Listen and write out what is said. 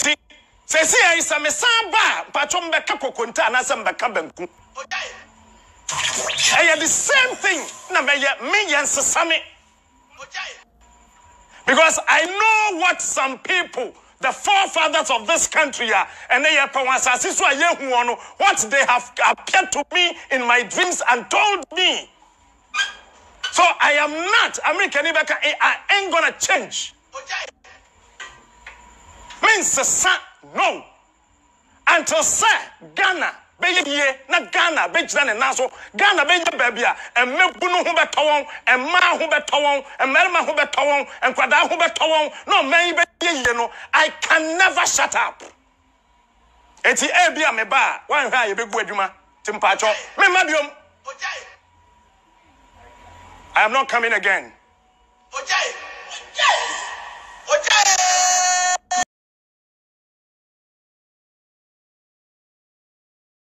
eti sɛsi yɛ sɛ mesan ba a mpatwɔ mbɛka kokonta anaasɛ mbɛka banku. Ɛyɛ the same thing na mɛyɛ meyɛ nsesa me because i know what some people the forefathers of this country are and they are asase so a what they have appeared to me in my dreams and told me. So i am not american ibeka eh, i ain't gonna change mensesa no. Until sɛ ghana bɛyɛ yie na ghana bɛgyina ne nan so. Ghana bɛyɛ baabi a mmɛbu no ho bɛtɔ wɔn mmaa ho bɛtɔ wɔn mmarima ho bɛtɔ wɔn nkwadaa ho bɛtɔ wɔn na ɔman yi bɛyɛ yie no i can never shut up. Eti ebi a meba a wanhwɛ a yɛbɛgu adwuma. Ti mpatsɔ mema biom. I am not coming again